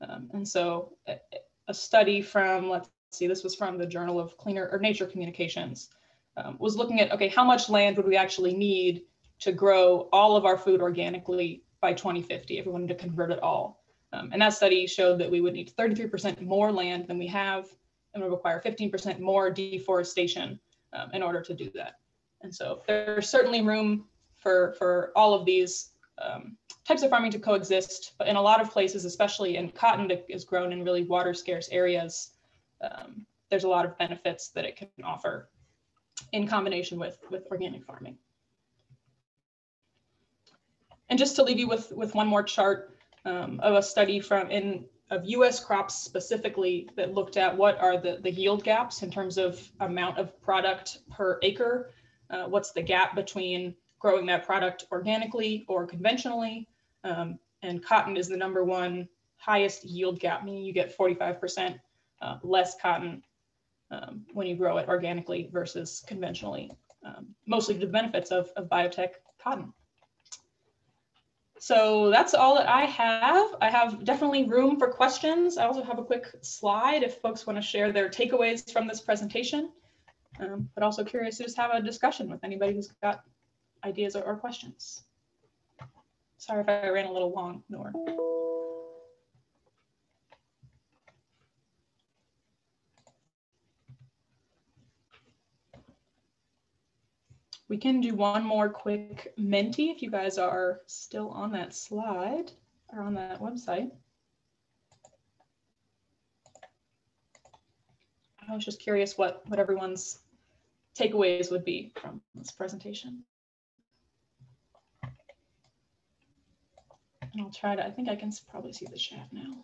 Um, and so a, study from, let's see, this was from the Journal of Cleaner or Nature Communications, um, was looking at, okay, how much land would we actually need to grow all of our food organically by 2050 if we wanted to convert it all. Um, and that study showed that we would need 33% more land than we have and would require 15% more deforestation um, in order to do that. And so there's certainly room for, for all of these um, types of farming to coexist, but in a lot of places, especially in cotton that is grown in really water scarce areas, um, there's a lot of benefits that it can offer in combination with, with organic farming. And just to leave you with, with one more chart um, of a study from in of US crops specifically that looked at what are the, the yield gaps in terms of amount of product per acre. Uh, what's the gap between growing that product organically or conventionally? Um, and cotton is the number one highest yield gap, meaning you get 45% uh, less cotton um, when you grow it organically versus conventionally, um, mostly the benefits of, of biotech cotton. So that's all that I have. I have definitely room for questions. I also have a quick slide if folks want to share their takeaways from this presentation, um, but also curious to just have a discussion with anybody who's got ideas or, or questions. Sorry if I ran a little long, Noor. We can do one more quick Menti if you guys are still on that slide or on that website. I was just curious what, what everyone's takeaways would be from this presentation. And I'll try to, I think I can probably see the chat now.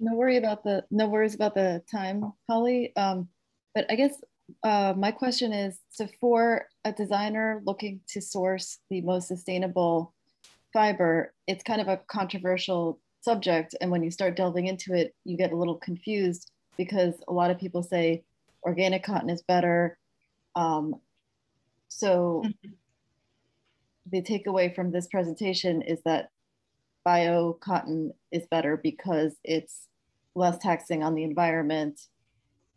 No worry about the no worries about the time, Holly. Um, but I guess uh, my question is: so for a designer looking to source the most sustainable fiber, it's kind of a controversial subject, and when you start delving into it, you get a little confused because a lot of people say organic cotton is better. Um, so mm-hmm. the takeaway from this presentation is that bio cotton is better because it's less taxing on the environment.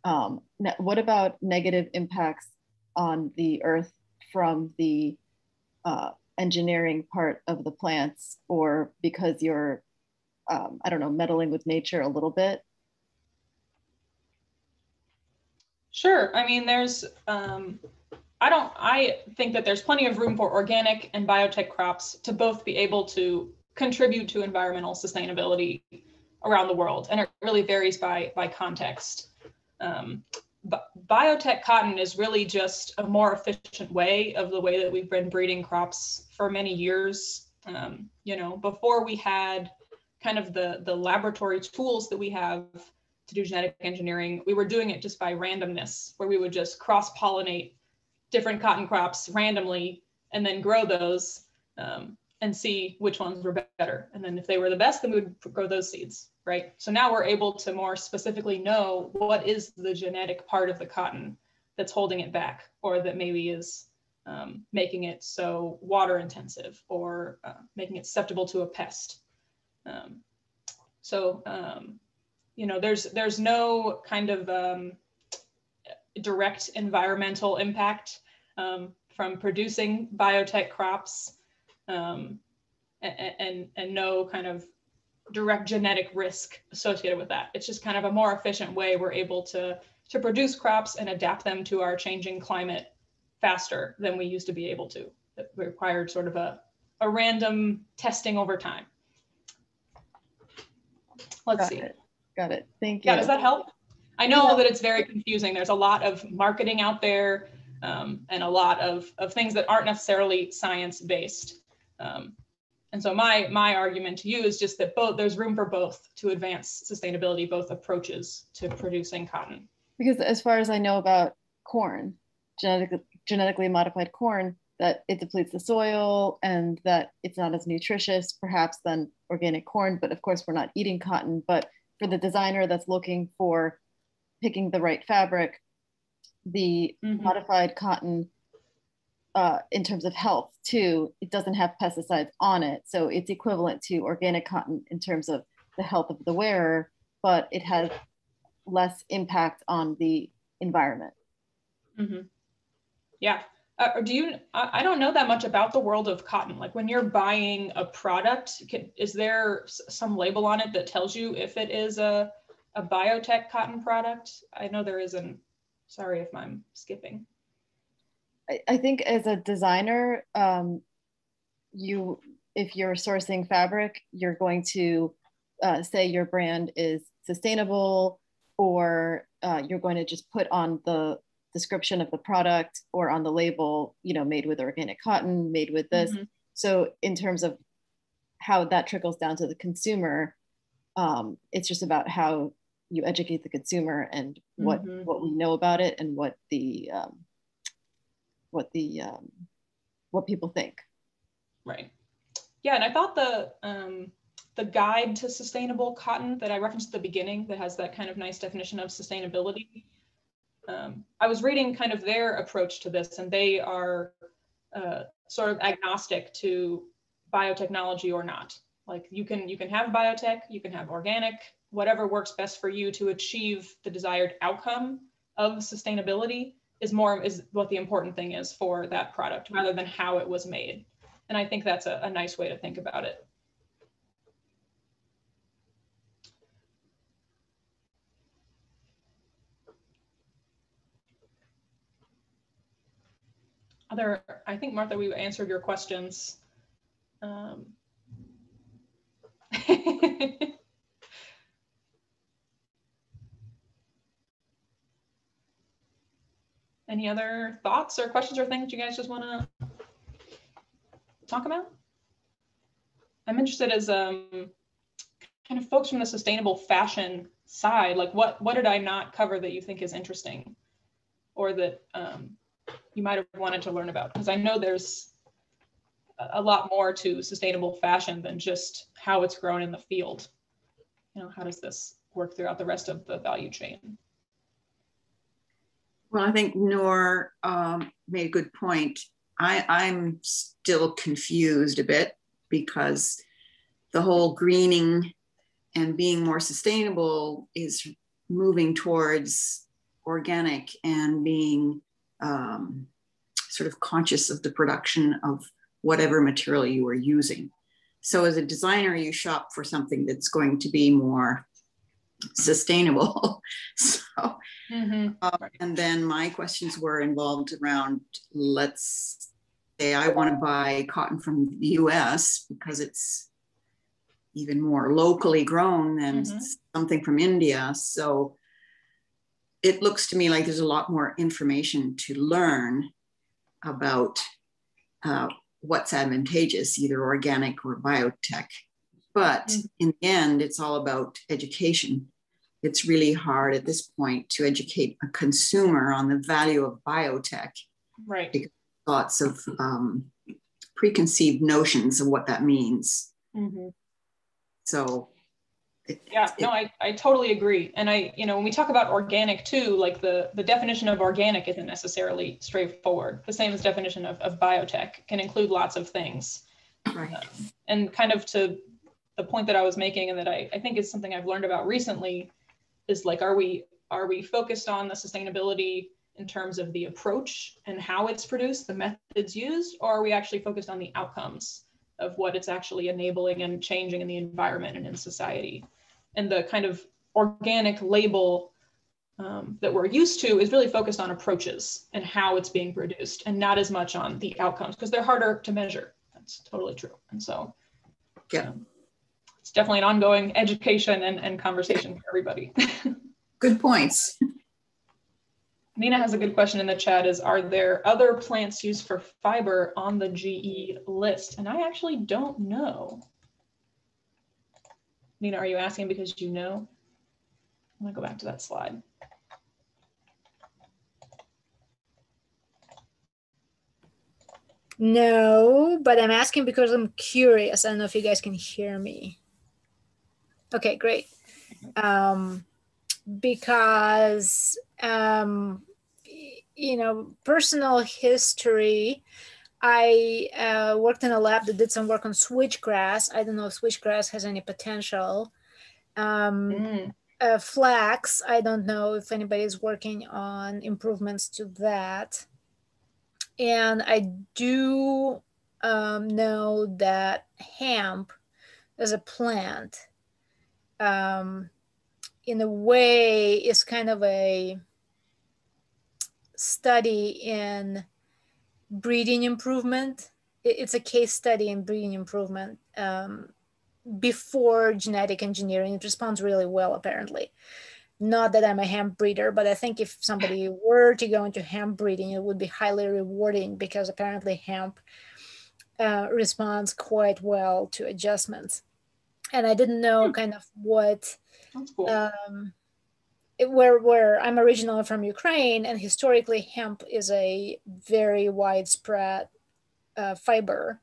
Um, what about negative impacts on the earth from the uh, engineering part of the plants or because you're, um, I don't know, meddling with nature a little bit? Sure. I mean, there's, um, I don't, I think that there's plenty of room for organic and biotech crops to both be able to contribute to environmental sustainability around the world, and it really varies by by context. Um, biotech cotton is really just a more efficient way of the way that we've been breeding crops for many years. Um, you know, before we had kind of the the laboratory tools that we have to do genetic engineering, we were doing it just by randomness, where we would just cross pollinate different cotton crops randomly and then grow those um, and see which ones were better. And then if they were the best, then we would grow those seeds, right? So now we're able to more specifically know what is the genetic part of the cotton that's holding it back or that maybe is um, making it so water intensive or uh, making it susceptible to a pest. Um, so, um, you know, there's, there's no kind of um, direct environmental impact um, from producing biotech crops um, and, and, and no kind of direct genetic risk associated with that. It's just kind of a more efficient way we're able to, to produce crops and adapt them to our changing climate faster than we used to be able to. It required sort of a, a random testing over time. Let's Got see. It. Got it. Thank you. Yeah, does that help? I know yeah. that it's very confusing. There's a lot of marketing out there um, and a lot of, of things that aren't necessarily science based. Um, and so my my argument to you is just that both there's room for both to advance sustainability, both approaches to producing cotton. Because as far as I know about corn, genetically genetically modified corn, that it depletes the soil and that it's not as nutritious perhaps than organic corn. But of course, we're not eating cotton. But for the designer that's looking for picking the right fabric, the mm-hmm. modified cotton uh, in terms of health too, it doesn't have pesticides on it. So it's equivalent to organic cotton in terms of the health of the wearer, but it has less impact on the environment. Mm-hmm. Yeah. Uh, do you, I don't know that much about the world of cotton. Like when you're buying a product, can, is there some label on it that tells you if it is a, a biotech cotton product? I know there isn't. Sorry if I'm skipping. I, I think as a designer, um, you if you're sourcing fabric, you're going to uh, say your brand is sustainable, or uh, you're going to just put on the description of the product or on the label, you know, made with organic cotton, made with this. Mm-hmm. So in terms of how that trickles down to the consumer, um, it's just about how you educate the consumer and what mm-hmm. what we know about it and what the um, what the um, what people think. Right. Yeah, and I thought the um, the guide to sustainable cotton that I referenced at the beginning that has that kind of nice definition of sustainability. Um, I was reading kind of their approach to this, and they are uh, sort of agnostic to biotechnology or not. Like you can you can have biotech, you can have organic, whatever works best for you to achieve the desired outcome of sustainability is more is what the important thing is for that product rather than how it was made. And I think that's a, a nice way to think about it. Other, I think Martha, we answered your questions. Um, Any other thoughts or questions or things you guys just want to talk about? I'm interested as um, kind of folks from the sustainable fashion side, like what what did I not cover that you think is interesting, or that um, you might have wanted to learn about? Because I know there's a lot more to sustainable fashion than just how it's grown in the field. You know, how does this work throughout the rest of the value chain? Well, I think Noor um, made a good point. I, I'm still confused a bit because the whole greening and being more sustainable is moving towards organic and being um, sort of conscious of the production of whatever material you are using. So, as a designer, you shop for something that's going to be more sustainable. so, mm-hmm. uh, and then my questions were involved around let's say I want to buy cotton from the US because it's even more locally grown than mm-hmm. something from India. So it looks to me like there's a lot more information to learn about uh, what's advantageous, either organic or biotech. But mm-hmm. in the end, it's all about education it's really hard at this point to educate a consumer on the value of biotech. Right. Because lots of um, preconceived notions of what that means. Mm-hmm. So. It, yeah, it, no, I, I totally agree. And I, you know, when we talk about organic too, like the, the definition of organic isn't necessarily straightforward. The same as definition of, of biotech can include lots of things. Right. Um, and kind of to the point that I was making and that I, I think is something I've learned about recently is like are we are we focused on the sustainability in terms of the approach and how it's produced the methods used or are we actually focused on the outcomes of what it's actually enabling and changing in the environment and in society? And the kind of organic label um, that we're used to is really focused on approaches and how it's being produced and not as much on the outcomes because they're harder to measure. That's totally true. And so yeah. um, it's definitely an ongoing education and, and conversation for everybody. Good points. Nina has a good question in the chat is, are there other plants used for fiber on the GE list? And I actually don't know. Nina, are you asking because you know? I'm gonna go back to that slide. No, but I'm asking because I'm curious. I don't know if you guys can hear me. Okay, great. Um, because, um, you know, personal history, I uh, worked in a lab that did some work on switchgrass. I don't know if switchgrass has any potential. Um, mm. uh, flax, I don't know if anybody's working on improvements to that. And I do um, know that hemp as a plant, um, in a way, is kind of a study in breeding improvement. It's a case study in breeding improvement um, before genetic engineering. It responds really well, apparently. Not that I'm a hemp breeder, but I think if somebody were to go into hemp breeding, it would be highly rewarding because apparently hemp uh, responds quite well to adjustments. And I didn't know hmm. kind of what cool. um, where where I'm originally from Ukraine, and historically hemp is a very widespread uh, fiber.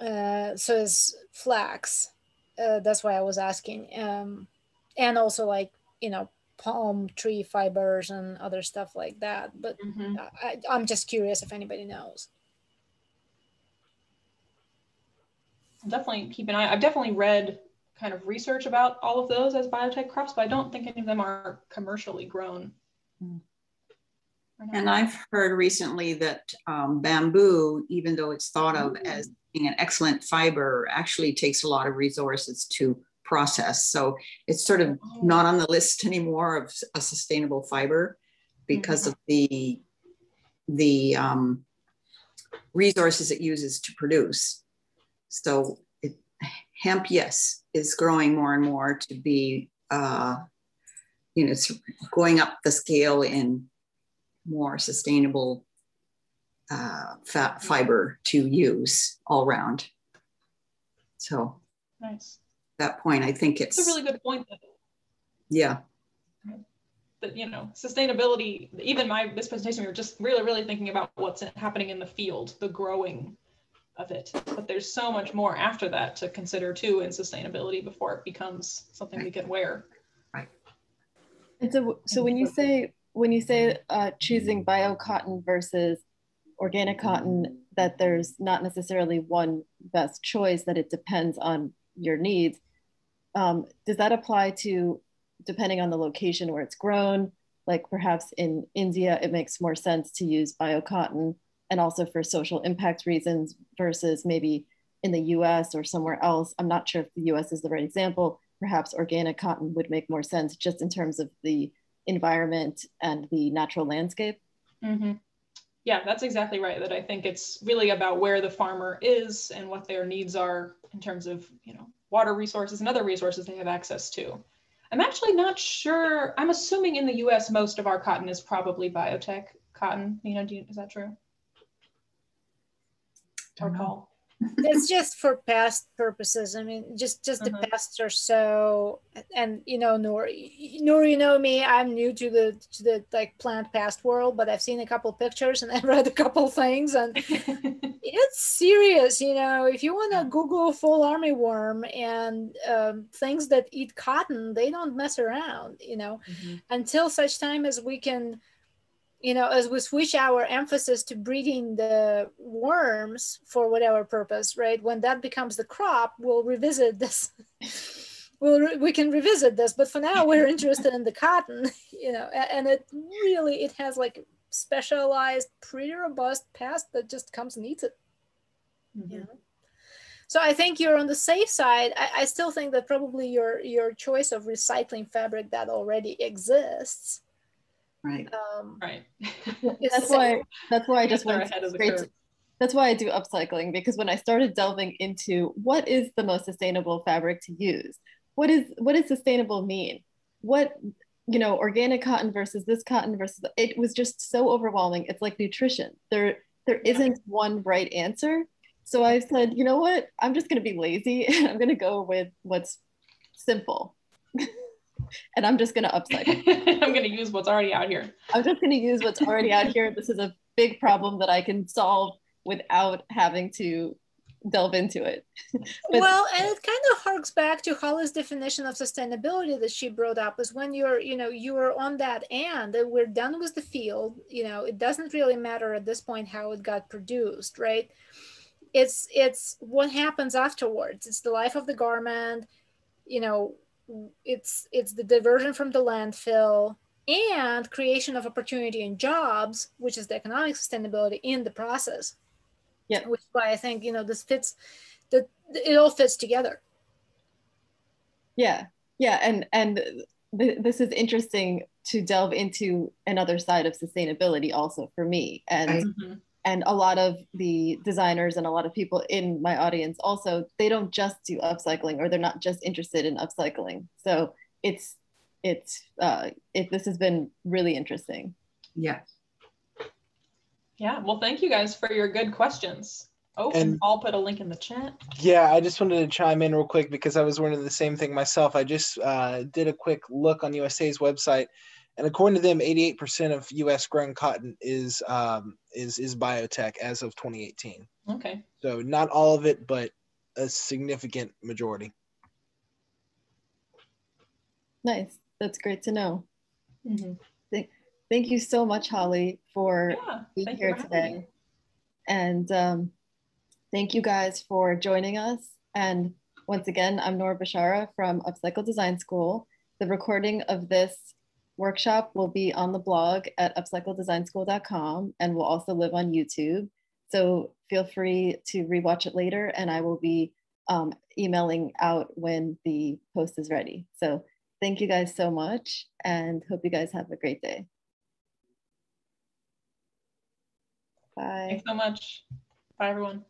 Uh, so is flax. Uh, that's why I was asking, um, and also like you know palm tree fibers and other stuff like that. But mm-hmm. I, I'm just curious if anybody knows. Definitely keep an eye. I've definitely read kind of research about all of those as biotech crops, but I don't think any of them are commercially grown. And I've heard recently that um, bamboo, even though it's thought of Ooh. as being an excellent fiber, actually takes a lot of resources to process. So it's sort of oh. not on the list anymore of a sustainable fiber because mm-hmm. of the the um, resources it uses to produce. So it, hemp, yes, is growing more and more to be, uh, you know, it's going up the scale in more sustainable uh, fat fiber to use all around. So, nice. That point, I think it's, it's a really good point. Though. Yeah. That you know, sustainability. Even my this presentation, we were just really, really thinking about what's happening in the field, the growing of it. But there's so much more after that to consider too in sustainability before it becomes something right. we can wear. Right. And so, so when you say when you say uh, choosing bio cotton versus organic cotton, that there's not necessarily one best choice. That it depends on your needs. Um, does that apply to depending on the location where it's grown? Like perhaps in India, it makes more sense to use bio cotton and also for social impact reasons versus maybe in the US or somewhere else. I'm not sure if the US is the right example. Perhaps organic cotton would make more sense just in terms of the environment and the natural landscape. Mm-hmm. Yeah, that's exactly right. That I think it's really about where the farmer is and what their needs are in terms of, you know, water resources and other resources they have access to. I'm actually not sure. I'm assuming in the US, most of our cotton is probably biotech cotton. You know, you, is that true? Or call? it's just for past purposes. I mean, just just the uh-huh. past or so, and you know, Noor, Noor, you know me. I'm new to the to the like plant past world, but I've seen a couple pictures and I've read a couple things, and it's serious. You know, if you want to Google fall armyworm and um, things that eat cotton, they don't mess around. You know, mm-hmm. until such time as we can you know, as we switch our emphasis to breeding the worms for whatever purpose, right? When that becomes the crop, we'll revisit this. we'll we can revisit this, but for now, we're interested in the cotton, you know, and it really it has like specialized, pretty robust pest that just comes and eats it. Mm-hmm. You know? So I think you're on the safe side. I, I still think that probably your your choice of recycling fabric that already exists Right. Um, right. that's why. That's why I just went straight. To, that's why I do upcycling because when I started delving into what is the most sustainable fabric to use, what is what does sustainable mean? What you know, organic cotton versus this cotton versus it was just so overwhelming. It's like nutrition. There there isn't one right answer. So I said, you know what? I'm just going to be lazy and I'm going to go with what's simple. and I'm just going to upcycle. I'm going to use what's already out here. I'm just going to use what's already out here. This is a big problem that I can solve without having to delve into it. but, well, and it kind of harks back to Holly's definition of sustainability that she brought up is when you're, you know, you are on that end and we're done with the field, you know, it doesn't really matter at this point how it got produced, right? It's it's what happens afterwards. It's the life of the garment, you know, it's it's the diversion from the landfill and creation of opportunity and jobs, which is the economic sustainability in the process. Yeah. Which is why i think you know this fits the it all fits together. Yeah. Yeah. And and th- this is interesting to delve into another side of sustainability also for me. And mm-hmm. And a lot of the designers and a lot of people in my audience also they don't just do upcycling or they're not just interested in upcycling so it's it's uh it this has been really interesting yeah yeah, well, thank you guys for your good questions. Oh, and I'll put a link in the chat. Yeah, I just wanted to chime in real quick because I was wondering the same thing myself. I just uh, did a quick look on USDA's website, and according to them, 88% of U.S. grown cotton is um, is is biotech as of 2018. Okay. So not all of it, but a significant majority. Nice. That's great to know. Mm-hmm. Thank you so much, Holly, for yeah, being here for today. And um, thank you guys for joining us. And once again, I'm Noor Bashara from Upcycle Design School. The recording of this workshop will be on the blog at upcycledesignschool.com and will also live on YouTube. So feel free to rewatch it later and I will be um, emailing out when the post is ready. So thank you guys so much and hope you guys have a great day. Bye. Thanks so much. Bye, everyone.